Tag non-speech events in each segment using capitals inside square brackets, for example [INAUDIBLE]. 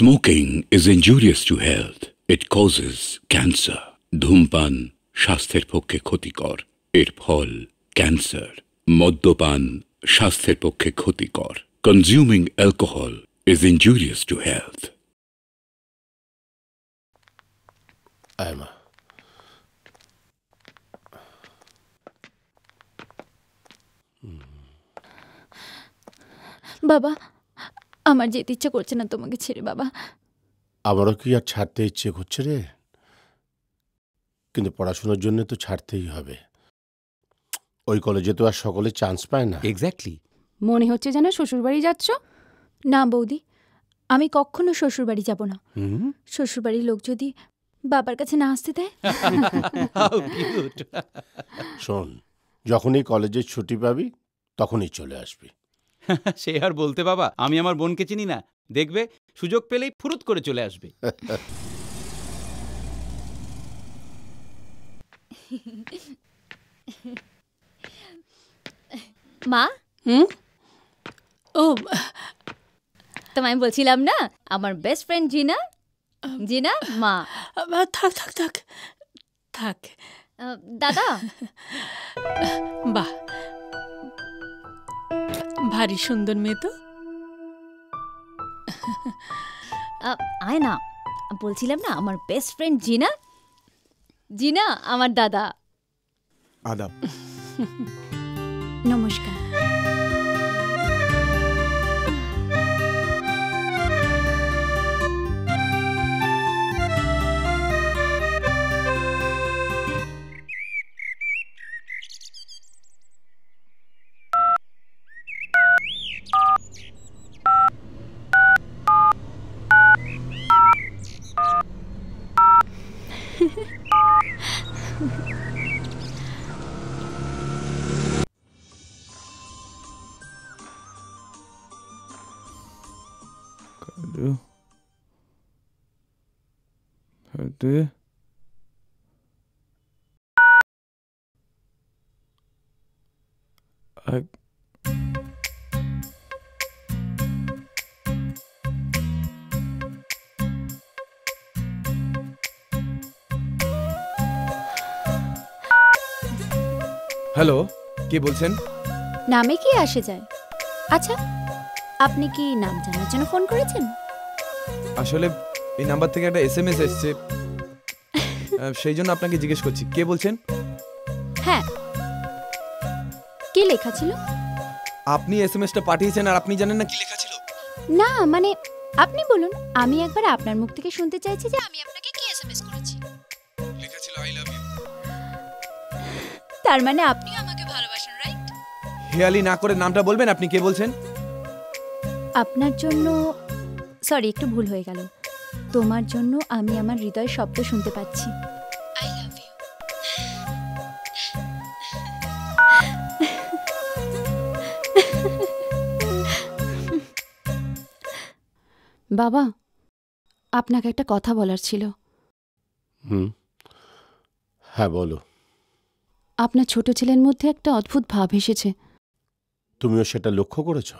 Smoking is injurious to health. It causes cancer. ধূমপান স্বাস্থ্যের পক্ষে ক্ষতিকর। এর ফল ক্যান্সার। মদ্যপান স্বাস্থ্যের পক্ষে ক্ষতিকর। Consuming alcohol is injurious to health আয় বাবা আমার যেতে ইচ্ছে করছে না তোমাকে ছেড়ে বাবা। আমারও কি আর ছাড়তে ইচ্ছে করছে রে? কিন্তু পড়াশোনার জন্য তো ছাড়তেই হবে। ওই কলেজে তো আর সকলে চান্স পায় না। এক্স্যাক্টলি মনে হচ্ছে যেন শ্বশুরবাড়ি যাচ্ছ? না বৌদি। আমি কখনো শ্বশুরবাড়ি যাব না। হুম? শ্বশুরবাড়ির লোক যদি বাবার কাছে না আসতে দেয়? শোন যখনই কলেজের ছুটি পাবি তখনই চলে আসবি। [LAUGHS] সে আর বলতে বাবা আমি আমার বোনকে চিনি না। দেখবে সুযোগ পেলেই ফুরুত করে চলে আসবে। মা? হুম? ও তোমায় বলছিলাম না আমার বেস্ট ফ্রেন্ড জিনা? জিনা মা? থাক থাক থাক থাক। দাদা? বাহ। ভারী সুন্দর মেয়ে তো। আয়না আয় না। বলছিলাম না আমার বেস্ট ফ্রেন্ড জিনা। জিনা আমার দাদা। আদাব। নমস্কার। Hadi. Ay. হ্যালো কে বলছেন নামে কি আসে যায় আচ্ছা আপনি কি নাম জানার জন্য ফোন করেছেন আসলে এই নাম্বার থেকে একটা এস এম এস এসছে। সেই জন্য আপনাকে জিজ্ঞেস করছি কে বলছেন? হ্যাঁ। কি লেখা ছিল? আপনি এস এম এসটা পাঠিয়েছেন আর আপনি জানেন না কি লেখা ছিল? না মানে আপনি বলুন আমি একবার আপনার মুখ থেকে শুনতে চাইছি যে আমি আপনাকে কি এসএমএস করেছি। লেখা ছিল আই লাভ ইউ তার মানে আপনি আমাকে ভালোবাসেন রাইট হেয়ালি না করে নামটা বলবেন আপনি কে বলছেন? আপনার জন্য সরি একটু ভুল হয়ে গেল। তোমার জন্য আমি আমার হৃদয় শব্দ শুনতে পাচ্ছি। আই লাভ ইউ বাবা আপনাকে একটা কথা বলার ছিল। হুম। হ্যাঁ বলো। আপনার ছোট ছেলের মধ্যে একটা অদ্ভুত ভাব এসেছে। তুমিও সেটা লক্ষ্য করেছ?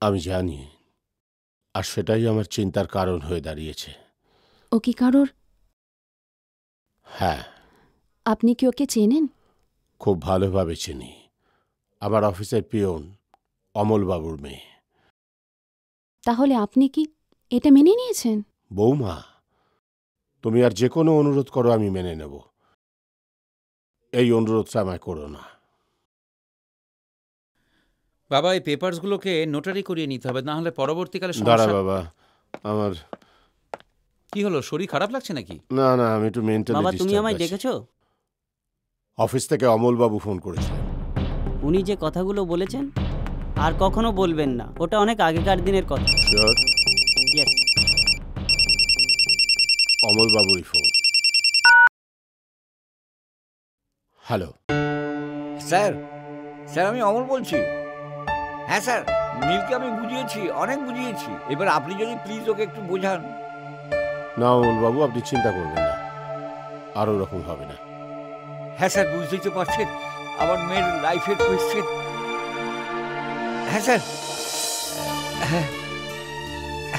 আমি জানি। আর সেটাই আমার চিন্তার কারণ হয়ে দাঁড়িয়েছে। ও কি কারোর? হ্যাঁ। আপনি কি ওকে চেনেন? খুব ভালোভাবে চিনি। আমার অফিসের পিয়ন অমলবাবুর মেয়ে। তাহলে আপনি কি এটা মেনে নিয়েছেন? বৌমা তুমি আর যে কোনো অনুরোধ করো আমি মেনে নেব। এই অনুরোধটা আমায় করো না। বাবা এই পেপারসগুলোকে নোটারি করিয়ে নিতে হবে না হলে পরবর্তীকালে দাঁড়া সমস্যা বাবা আমার কি হলো শরীর খারাপ লাগছে নাকি? না না আমি একটু মেন্টালি বাবা তুমি আমায় ডেকেছো? অফিস থেকে অমলবাবু ফোন করেছিলেন। উনি যে কথাগুলো বলেছেন আর কখনো বলবেন না। ওটা অনেক আগেকার দিনের কথা। শিওর ইয়েস অমলবাবুরই ফোন হ্যালো স্যার স্যার আমি অমল বলছি। হ্যাঁ স্যার নীলকে আমি বুঝিয়েছি অনেক বুঝিয়েছি। এবার আপনি যদি প্লিজ ওকে একটু বোঝান। না অমলবাবু আপনি চিন্তা করবেন না। আর ওরকম হবে না। হ্যাঁ স্যার বুঝতেই তো পারছেন। আমার মেয়ের লাইফের কোয়েশ্চেন হ্যাঁ স্যার। হ্যাঁ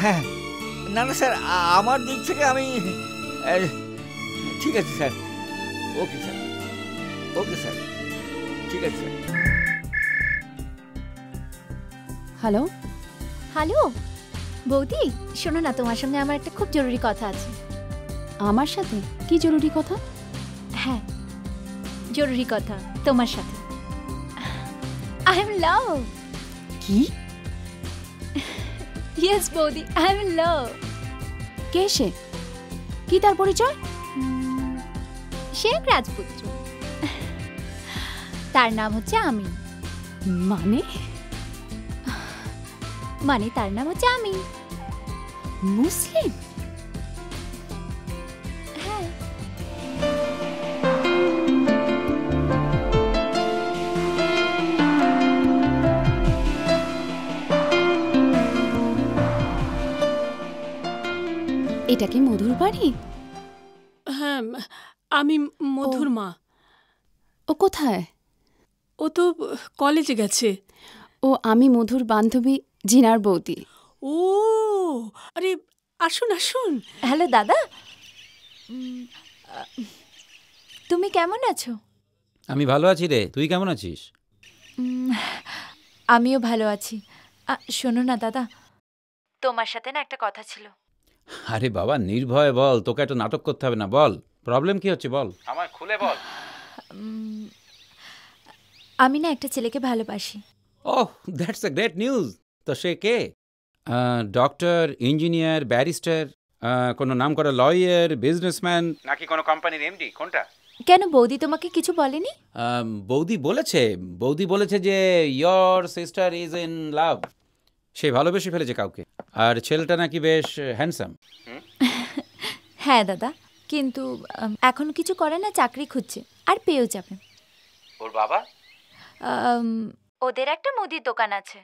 হ্যাঁ। না না স্যার আমার দিক থেকে আমি ঠিক আছে sir. Okay sir. Okay sir. ঠিক আছে স্যার। হ্যালো? হ্যালো? বৌদি শোনো না তোমার সঙ্গে আমার একটা খুব জরুরি কথা আছে। আমার সাথে? কি জরুরি কথা? হ্যাঁ জরুরি কথা তোমার সাথে। আই এম লাভ কি? ইয়েস বৌদি আই এম লাভ কে সে? কি তার পরিচয়? সে এক রাজপুত্র। তার নাম হচ্ছে আমি মানে? মানে তার নাম হচ্ছে আমি। মুসলিম? হ্যাঁ। এটা কি মধুর বাড়ি? হ্যাঁ আমি মধুর মা। ও কোথায়? ও তো কলেজে গেছে। ও আমি মধুর বান্ধবী জিনার বৌদি। ও আরে আসুন আসুন। হ্যালো দাদা। তুমি কেমন আছো? আমি ভালো আছি রে তুই কেমন আছিস? আমিও ভালো আছি। শোনো না দাদা তোমার সাথে না একটা কথা ছিল। আরে বাবা নির্ভয় বল তোকে একটা নাটক করতে হবে না বল। প্রবলেম কি হচ্ছে বল। আমায় খুলে বল। আমি না একটা ছেলেকে ভালোবাসি। Oh that's a great news তো সে কে? ডক্টর ইঞ্জিনিয়ার ব্যারিস্টার কোনো নাম করা লয়ার বিজনেসম্যান? নাকি কোনো কোম্পানির এমডি? কোনটা? কেন বৌদি তোমাকে কিছু বলেনি? বৌদি বলেছে বৌদি বলেছে যে your sister is in love সে ভালোবেসে ফেলেছে কাউকে। আর ছেলেটা নাকি বেশ হ্যান্ডসাম [LAUGHS] হ্যাঁ দাদা কিন্তু এখন কিছু করে না চাকরি খুঁজছে আর পেয়েও যাবে। ওর বাবা? ওদের একটা মুদির দোকান আছে।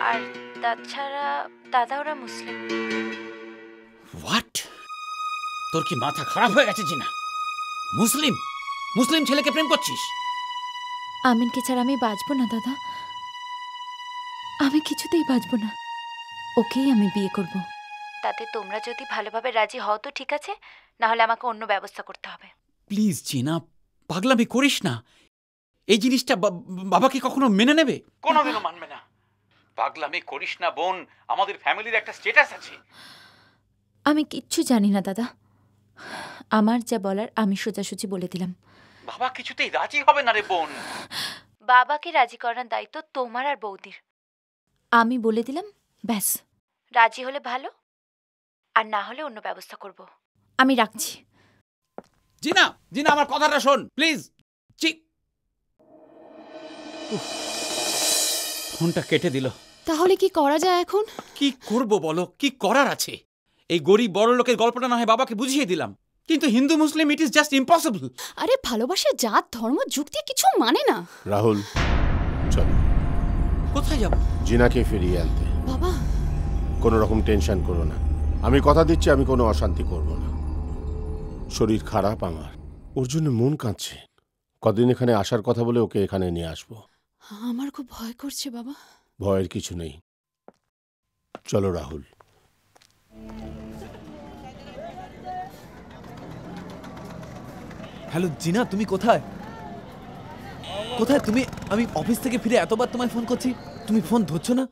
আর তাছাড়া দাদা ওরা মুসলিম। হোয়াট তোর কি মাথা খারাপ হয়ে গেছে জিনা? মুসলিম? মুসলিম ছেলেকে প্রেম করছিস? আমিনকে ছাড়া আমি বাঁচবো না দাদা। আমি কিছুতেই বাঁচবো না। ওকেই আমি বিয়ে করব। তাতে তোমরা যদি ভালোভাবে রাজি হও তো ঠিক আছে না হলে আমাকে অন্য ব্যবস্থা করতে হবে। প্লিজ জিনা পাগলামি করিস না। এই জিনিসটা বাবাকে কখনো মেনে নেবে? কোনোদিনও মানবে না। পাগলামি করিস না বোন। আমাদের ফ্যামিলির একটা স্টেটাস আছে। আমি কিচ্ছু জানি না দাদা। আমার যা বলার আমি সোজাসুজি বলে দিলাম। বাবা কিছুতেই রাজি হবে না রে বোন। বাবাকে রাজি করার দায়িত্ব তোমার আর বৌদির। আমি বলে দিলাম ব্যাস। রাজি হলে ভালো আর না হলে অন্য ব্যবস্থা করব। আমি রাখছি। জিনা জিনা আমার কথাটা শোন প্লিজ। চি ফোনটা কেটে দিল। তাহলে কি করা যায় এখন? কি করব বলো? কি করার আছে? এই গরিব বড় লোকের গল্পটা না হয় বাবাকে বুঝিয়ে দিলাম। কিন্তু Hindu Muslim it is just impossible আরে ভালোবাসা জাত ধর্ম যুক্তি কিছু মানে না। রাহুল চলো। কোথায় যাব? জিনাকে ফিরিয়ে আনতে। বাবা। কোনো রকম টেনশন করো না। আমি কথা দিচ্ছি আমি কোনো অশান্তি করব না। শরীর খারাপ আমার। ওর জন্য মন কাঁদছে। কদিন এখানে আসার কথা বলে ওকে এখানে নিয়ে আসব। আমার খুব ভয় করছে বাবা। ভয়ের কিছু নেই। চলো রাহুল। হ্যালো জিনা তুমি কোথায়? কোথায়? তুমি আমি অফিস থেকে ফিরে এতবার তোমায় ফোন করছি। তুমি ফোন ধরছো না?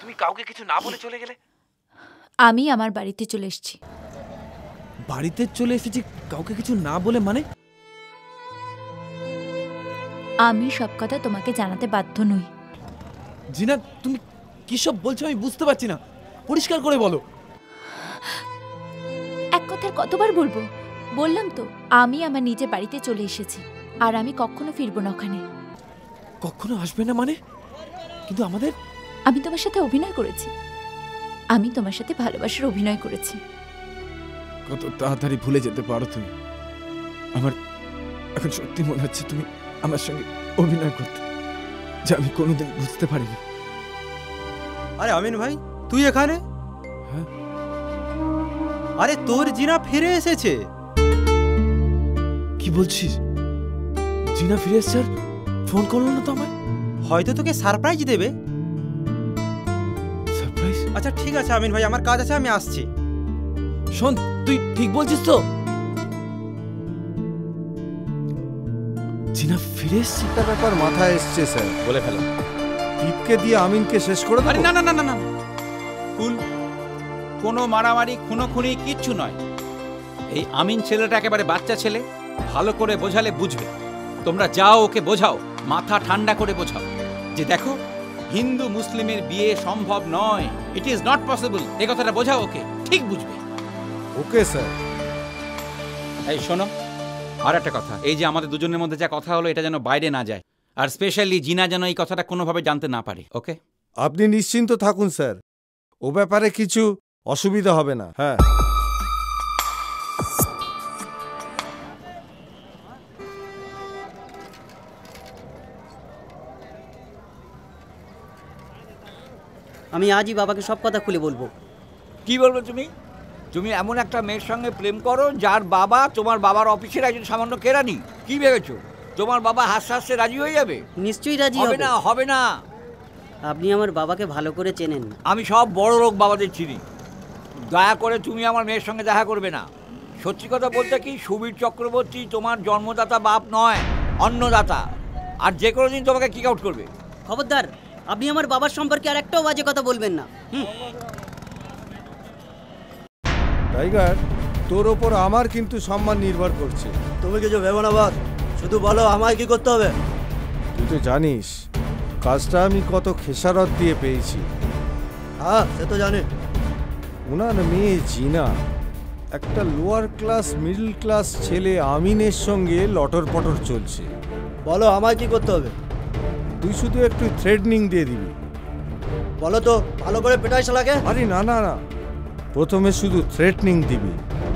তুমি কাউকে কিছু না বলে চলে গেলে? আমি আমার বাড়িতে চলে এসেছি। বাড়িতে চলে এসেছি কাউকে কিছু না বলে মানে? আমি সব কথা তোমাকে জানাতে বাধ্য নই। জিনা তুমি কি সব বলছো আমি বুঝতে পারছি না। পরিষ্কার করে বলো। এক কথার কতবার বলব? বললাম তো আমি আমার নিজের বাড়িতে চলে এসেছি আর আমি কখনো ফিরবো না ওখানে। কখনো আসবে না মানে? কিন্তু আমাদের আমি তোমার সাথে অভিনয় করেছি। আমি তোমার সাথে ভালোবাসার অভিনয় করেছি। কত তাড়াতাড়ি ভুলে যেতে পারো তুমি। আমার এখন সত্যি মনে হচ্ছে তুমি আমার সঙ্গে অভিনয় করতে যা আমি কোনোদিন বুঝতে পারিনি। আরে আমিন ভাই তুই এখানে? হ্যাঁ? আরে তোর জিনা ফিরে এসেছে। কি বলছিস? জিনা ফিরে এসছে আর ফোন করল না তো আমায়? হয়তো তোকে সারপ্রাইজ দেবে। সারপ্রাইজ? আচ্ছা ঠিক আছে আমিন ভাই আমার কাজ আছে আমি আসছি। শোন তুই ঠিক বলছিস তো? ফিরে এসছে একটা ব্যাপার মাথায় এসছে স্যার। বলে ফেলো। দীপকে দিয়ে আমিনকে শেষ করে আরে দেবো না না না না না। কুল কোনো মারামারি খুনোখুনি কিচ্ছু নয়। এই আমিন ছেলেটা একেবারে বাচ্চা ছেলে ভালো করে বোঝালে বুঝবে। তোমরা যাও ওকে বোঝাও মাথা ঠান্ডা করে বোঝাও। যে দেখো হিন্দু মুসলিমের বিয়ে সম্ভব নয়। ইট ইজ নট পসিবল এ কথাটা বোঝাও ওকে ঠিক বুঝবে। Okay sir. এই শোনো আর একটা কথা এই যে আমাদের দুজনের মধ্যে যা কথা হলো এটা যেন বাইরে না যায়। আর স্পেশালি জিনা যেন এই কথাটা কোনোভাবে জানতে না পারে ওকে আপনি নিশ্চিন্ত থাকুন স্যার। ও ব্যাপারে কিছু অসুবিধা হবে না হ্যাঁ। আমি আজই বাবাকে সব কথা খুলে বলব। কি বলব তুমি? তুমি এমন একটা মেয়ের সঙ্গে প্রেম করো যার বাবা তোমার বাবার অফিসের একজন সামান্য কেরানি। কি ভেবেছো? তোমার বাবা হাসতে হাসতে রাজি হয়ে যাবে? নিশ্চয়ই রাজি হবে না হবে না। আপনি আমার বাবাকে ভালো করে চেনেন। আমি সব বড় লোক বাবাদের চিনি। দয়া করে তুমি আমার মেয়ের সঙ্গে দেখা করবে না। সত্যি কথা বলতে কি সুবীর চক্রবর্তী তোমার জন্মদাতা বাপ নয় অন্নদাতা। আর যে কোনো দিন তোমাকে কিক আউট করবে। খবরদার আপনি আমার বাবার সম্পর্কে আর একটাও বাজে কথা বলবেন না। হুম। টাইগার তোর ওপর আমার কিন্তু সম্মান নির্ভর করছে। তুমি কিছু ভেবো না বাদ শুধু বলো আমায় কি করতে হবে? তুই তো জানিস কাজটা আমি কত খেসারত দিয়ে পেয়েছি। হ্যাঁ সে তো জানি। ওনার মেয়ে জিনা একটা লোয়ার ক্লাস মিডল ক্লাস ছেলে আমিনের সঙ্গে লটর পটর চলছে। বলো আমায় কি করতে হবে? তুই শুধু একটু থ্রেডনিং দিয়ে দিবি। বলো তো ভালো করে পেটাই শালাকে। আরে না না না। প্রথমে শুধু থ্রেটনিং দিবি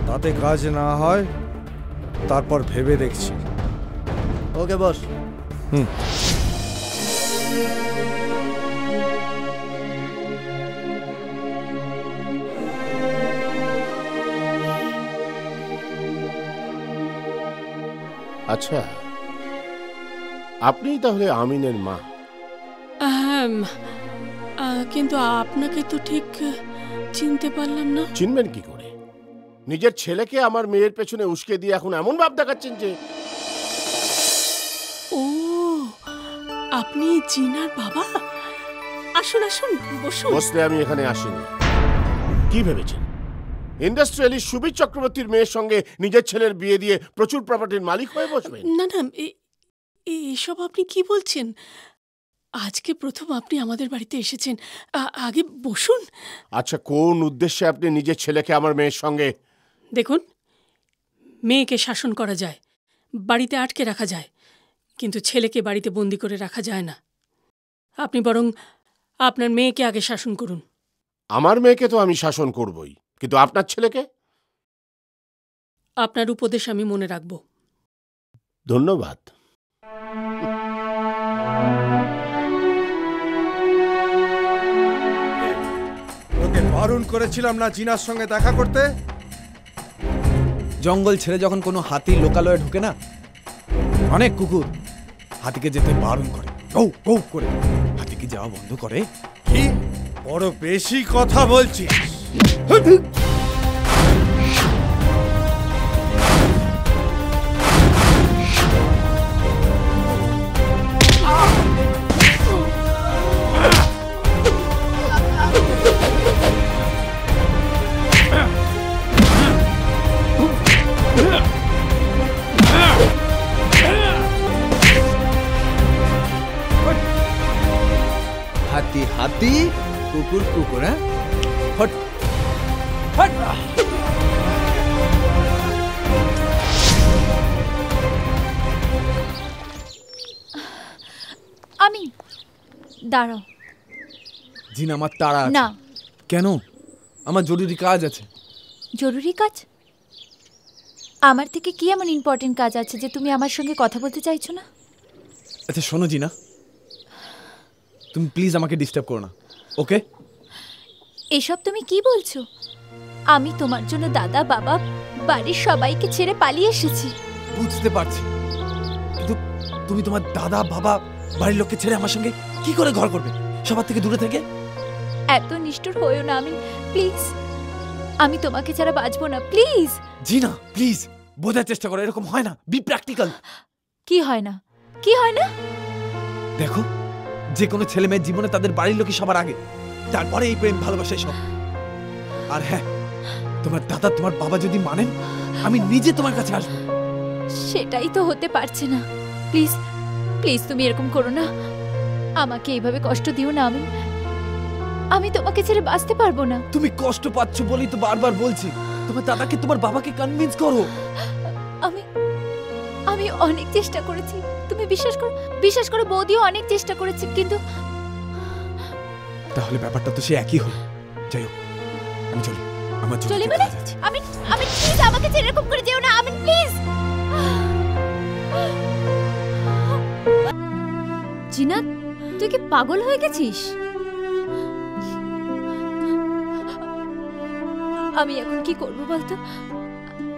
তাতে কাজ না হয় তারপর ভেবে দেখছি। ওকে বস। হুম। আচ্ছা আপনিই তাহলে আমিনের মা? হ্যাঁ কিন্তু আপনাকে তো ঠিক চিনতে পারলাম না। চিনবেন কি করে? নিজের ছেলেকে আমার মেয়ের পেছনে উস্কে দিয়ে এখন এমন ভাব দেখাচ্ছেন যে ও আপনি জিনার বাবা? আসুন আসুন বসুন। বসলে আমি এখানে আসিনি। কি ভেবেছেন? ইন্ডাস্ট্রিয়ালিস্ট সুবীর চক্রবর্তীর মেয়ের সঙ্গে নিজের ছেলের বিয়ে দিয়ে প্রচুর প্রপার্টির মালিক হয়ে বসবেন? না না এসব আপনি কি বলছেন? আজকে প্রথম আপনি আমাদের বাড়িতে এসেছেন। আগে বসুন। আচ্ছা কোন উদ্দেশ্যে আপনি নিজের ছেলেকে আমার মেয়ের সঙ্গে? দেখুন মেয়েকে শাসন করা যায় বাড়িতে আটকে রাখা যায় কিন্তু ছেলেকে বাড়িতে বন্দি করে রাখা যায় না। আপনি বরং আপনার মেয়েকে আগে শাসন করুন। আমার মেয়েকে তো আমি শাসন করবই কিন্তু আপনার ছেলেকে? আপনার উপদেশ আমি মনে রাখব। ধন্যবাদ। বারণ করেছিলাম না জিনার সঙ্গে দেখা করতে? জঙ্গল ছেড়ে যখন কোনো হাতি লোকালয়ে ঢুকে না অনেক কুকুর হাতিকে যেতে বারণ করে গৌ গৌ করে। হাতিকে যাওয়া বন্ধ করে। কি? বড় বেশি কথা বলছিস। হাতি কুকুর কুকুর হ্যাঁ? হট। হট। আমি। দাঁড়াও। জিন আমার তাড়া আছে। না। কেন? আমার জরুরি কাজ আছে। জরুরি কাজ? আমার থেকে কি এমন ইম্পর্টেন্ট কাজ আছে যে তুমি আমার সঙ্গে কথা বলতে চাইছো না? আচ্ছা শোনো জিনা। তুমি প্লিজ আমাকে ডিস্টার্ব করো না ওকে এসব তুমি কি বলছো? আমি তোমার জন্য দাদা বাবা বাড়ির সবাইকে ছেড়ে পালিয়ে এসেছি। বুঝতে পারছি। কিন্তু তুমি তোমার দাদা বাবা বাড়ির লোককে ছেড়ে আমার সঙ্গে কি করে ঘর করবে? সবার থেকে দূরে থেকে? এত নিষ্ঠুর হয়েও না আমি প্লিজ আমি তোমাকে ছাড়া বাঁচবো না প্লিজ জি না প্লিজ বোঝার চেষ্টা করো এরকম হয় না বি প্র্যাকটিক্যাল কি হয় না? কি হয় না? দেখো যে কোনো ছেলে মেয়ের জীবনে তাদের বাড়ির লোকই সবার আগে। তারপরে এই প্রেম ভালোবাসা সব। আর হ্যাঁ তোমার দাদা তোমার বাবা যদি মানেন আমি নিজে তোমার কাছে আসব। সেটাই তো হতে পারছে না। প্লিজ প্লিজ তুমি এরকম করো না। আমাকে এইভাবে কষ্ট দিও না আমি। আমি তোমাকে ছেড়ে বাঁচতে পারব না। তুমি কষ্ট পাচ্ছ বলেই তো বারবার বলছি। তোমার দাদাকে তোমার বাবাকে কনভিন্স করো। আমি আমি অনেক চেষ্টা করেছি। তুমি বিশ্বাস করো বিশ্বাস করো বৌদিও অনেক চেষ্টা করেছে কিন্তু তাহলে ব্যাপারটা তো সে একই হলো। যাই হোক আমি চলি আমার চলে মানে? আমি আমি প্লিজ আমাকে ছেড়ে এরকম করে যেও না আমি প্লিজ জিনা তুই কি পাগল হয়ে গেছিস? আমি এখন কি করব বলতো?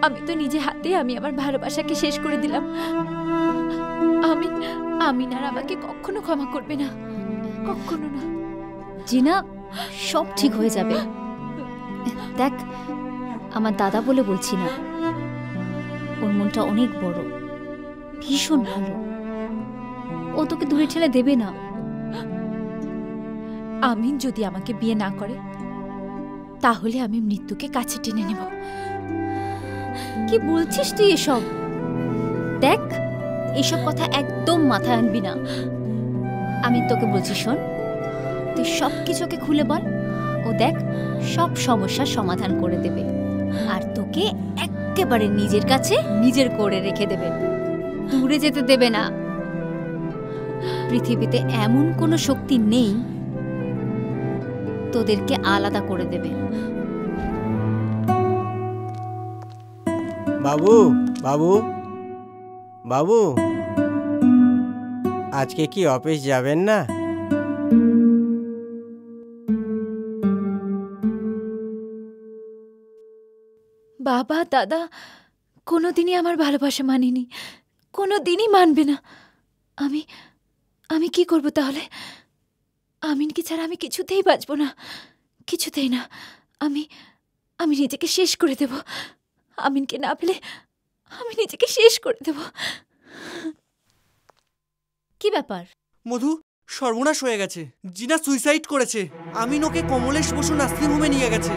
আমি তো নিজে হাতে আমি আমার ভালোবাসাকে শেষ করে দিলাম। আমি আমিন আর আমাকে কখনো ক্ষমা করবে না। কখনো না। জিনা সব ঠিক হয়ে যাবে। দেখ আমার দাদা বলে বলছি না ওর মনটা অনেক বড় ভীষণ ভালো। ও তোকে দূরে ঠেলে দেবে না। আমিন যদি আমাকে বিয়ে না করে তাহলে আমি মৃত্যুকে কাছে টেনে নেব। কি বলছিস তুই এসব? দেখ এসব কথা একদম মাথায় আনবি না। আমি তোকে বলছি, শোন, তুই সব কিছুকে খুলে বল, ও দেখ, সব সমস্যার সমাধান করে দেবে। আর তোকে একেবারে নিজের কাছে নিজের করে রেখে দেবে। দূরে যেতে দেবে না। পৃথিবীতে এমন কোনো শক্তি নেই, তোদেরকে আলাদা করে দেবে। বাবু বাবু। বাবু, আজকে কি অফিস যাবেন না? বাবা, দাদা, কোনোদিনই আমার ভালোবাসা মানেনি। কোনো দিনই মানবে না। আমি আমি কি করব তাহলে? আমিনকে ছাড়া আমি কিছুতেই বাঁচব না। কিছুতেই না। আমি আমি নিজেকে শেষ করে দেব। আমিনকে না পেলে আমি নিজেকে শেষ করে দেব। কি ব্যাপার? মধু সর্বনাশ হয়ে গেছে। জিনা সুইসাইড করেছে। আমিন ওকে কমলেশ বসু নার্সিং হোমে নিয়ে গেছে।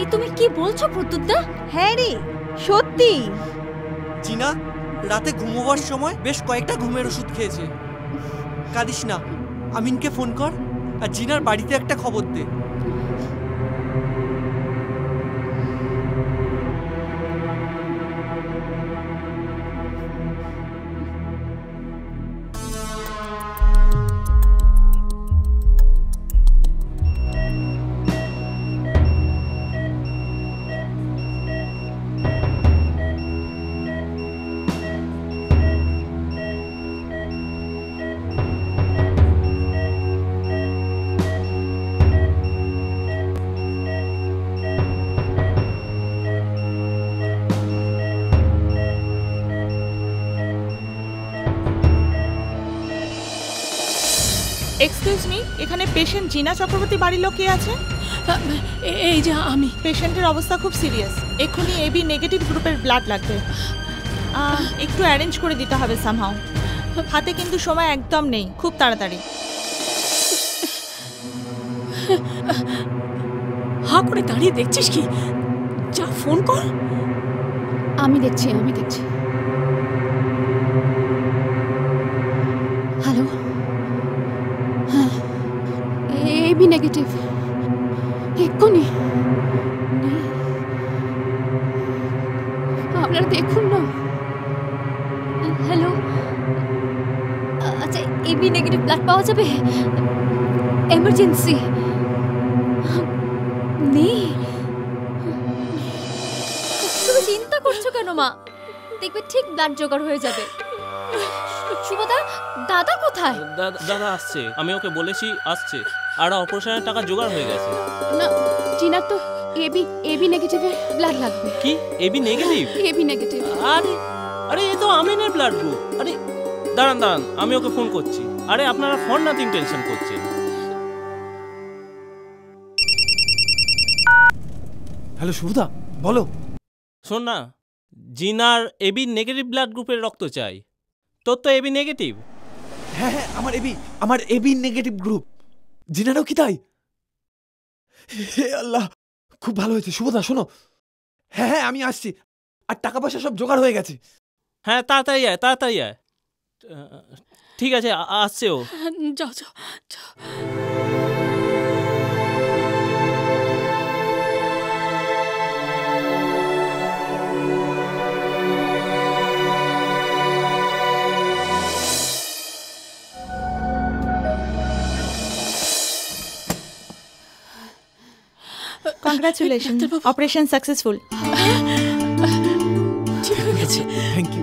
এ তুমি কি বলছো প্রত্যুদ্দা হ্যাঁ রে সত্যি। জিনা রাতে ঘুমোবার সময় বেশ কয়েকটা ঘুমের ওষুধ খেয়েছে। কাঁদিস না আমিনকে ফোন কর আর জিনার বাড়িতে একটা খবর দে। পেশেন্ট জিনা চক্রবর্তী বাড়ির লোক কে আছে? এই যে আমি। পেশেন্টের অবস্থা খুব সিরিয়াস এক্ষুনি এবি নেগেটিভ গ্রুপের ব্লাড লাগবে। একটু অ্যারেঞ্জ করে দিতে হবে সামহাও হাতে কিন্তু সময় একদম নেই খুব তাড়াতাড়ি। হা করে দাঁড়িয়ে দেখছিস কি? যা ফোন কর। আমি দেখছি আমি দেখছি। এবি নেগেটিভ নেই। আপনারা দেখুন না। হ্যালো। আচ্ছা এবি নেগেটিভ ব্লাড পাওয়া যাবে? এমার্জেন্সি তুমি চিন্তা করছ কেন, মা? দেখবে ঠিক ব্লাড জোগাড় হয়ে যাবে। দাদা কোথায়? দাদা আসছে। আমি ওকে বলেছি, আসছে। আর অপারেশনের টাকা জোগাড় হয়ে গেছে। না চিনার তো এবি এবি নেগেটিভের ব্লাড লাগবে। কি? এবি নেগেটিভ এবি নেগেটিভ আরে আরে এ তো আমিনের ব্লাড গ্রুপ আরে দাঁড়ান দাঁড়ান আমি ওকে ফোন করছি। আরে আপনারা ফোন নাথিং টেনশন করছেন। হ্যালো শুভদা বলো। শোন না জিনার এবি নেগেটিভ ব্লাড গ্রুপের রক্ত চাই। তোর তো এবি নেগেটিভ হ্যাঁ হ্যাঁ আমার এবি আমার এবি নেগেটিভ গ্রুপ জিনারও কি তাই? হে আল্লাহ খুব ভালো হয়েছে। শুভদা শোনো। হ্যাঁ হ্যাঁ আমি আসছি। আর টাকা পয়সা সব জোগাড় হয়ে গেছে। হ্যাঁ তাড়াতাড়ি আয় তাড়াতাড়ি আয়। ঠিক আছে আসছে ও। যাও যাও। কংগ্রাচুলেশন অপারেশন সাকসেসফুল ঠিক আছে থ্যাংক ইউ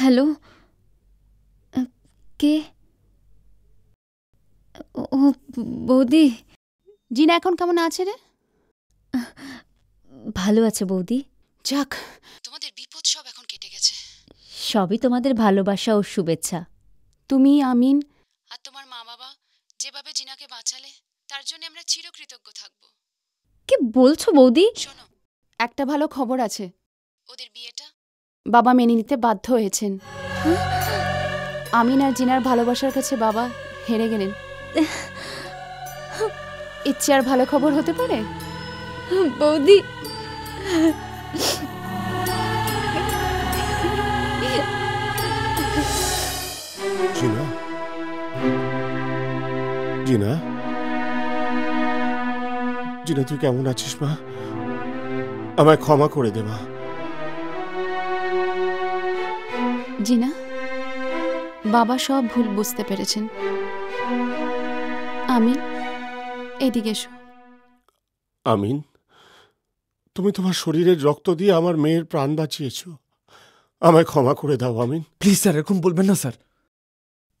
হ্যালো? কে? ও ও, বৌদি? জিনা এখন কেমন আছে রে? ভালো আছে বৌদি। যাক তোমাদের বিপদ সব এখন কেটে গেছে। সবই তোমাদের ভালোবাসা ও শুভেচ্ছা। তুমি আমিন। আর তোমার মা বাবা যেভাবে জিনাকে বাঁচালে তার জন্য আমরা চিরকৃতজ্ঞ থাকব। কি বলছো বৌদি? শোনো। একটা ভালো খবর আছে। ওদের বিয়েটা বাবা মেনে নিতে বাধ্য হয়েছেন। আমিন আর জিনার ভালোবাসার কাছে বাবা হেরে গেলেন। ইচ্ছে আর ভালো খবর হতে পারে? বৌদি। জিনা? জিনা? জিনা তুই কেমন আছিস মা? আমায় ক্ষমা করে দে মা। জিনা বাবা সব ভুল বুঝতে পেরেছেন। আমিন এদিকে এসো। আমিন তুমি তোমার শরীরের রক্ত দিয়ে আমার মেয়ের প্রাণ বাঁচিয়েছ। আমায় ক্ষমা করে দাও আমিন। প্লিজ স্যার এরকম বলবেন না স্যার।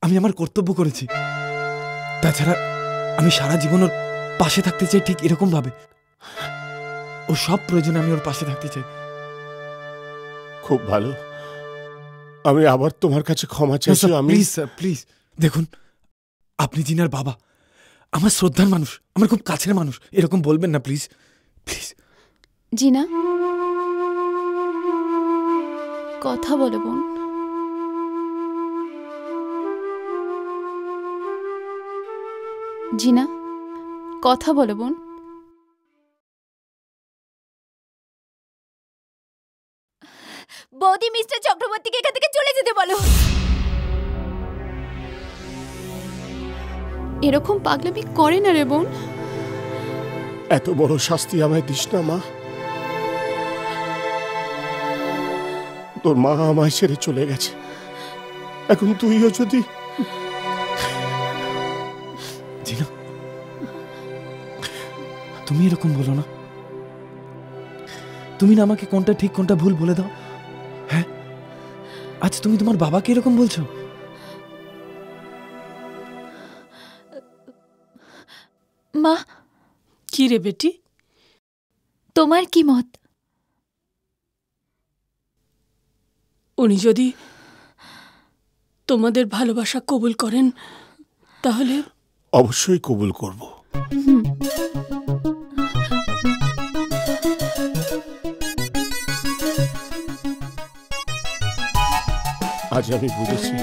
আমি আমার কর্তব্য করেছি। তাছাড়া আমি সারা জীবন ওর পাশে থাকতে চাই ঠিক এরকম ভাবে ওর সব প্রয়োজনে আমি ওর পাশে থাকতে চাই। খুব ভালো। আমি আবার তোমার কাছে ক্ষমা চাইছি আমি প্লিজ স্যার প্লিজ দেখুন আপনি জিনার বাবা। আমার শ্রদ্ধার মানুষ আমার খুব কাছের মানুষ। এরকম বলবেন না প্লিজ প্লিজ জিনা কথা বলে বোন। জিনা কথা বলে বোন। বৌদি মিস্টার চক্রবর্তীকে এখান থেকে চলে যেতে বলো। এরকম পাগলামি করে না রে বোন। এত বড় শাস্তি আমায় দিস না মা। তোর মা আমায় ছেড়ে চলে গেছে। এখন তুইও যদি তুমি এরকম বলো না। তুমি না আমাকে কোনটা ঠিক কোনটা ভুল বলে দাও। আজ তুমি তোমার বাবাকে এরকম বলছো? মা? কি রে বেটি? তোমার কি মত? উনি যদি তোমাদের ভালোবাসা কবুল করেন তাহলে অবশ্যই কবুল করব। আজ আমি বুঝেছি।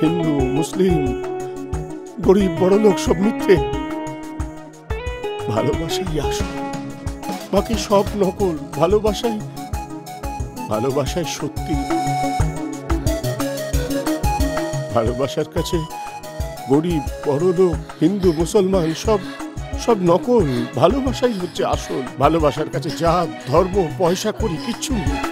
হিন্দু, মুসলিম, গরিব, বড় লোক সব মিথ্যে। ভালোবাসাই আসল। বাকি সব নকল। ভালোবাসাই ভালোবাসাই সত্যি। ভালোবাসার কাছে গরিব বড়লোক হিন্দু, মুসলমান সব সব নকল। ভালোবাসাই হচ্ছে আসল। ভালোবাসার কাছে জাত, ধর্ম, পয়সা করি, কিচ্ছু নেই।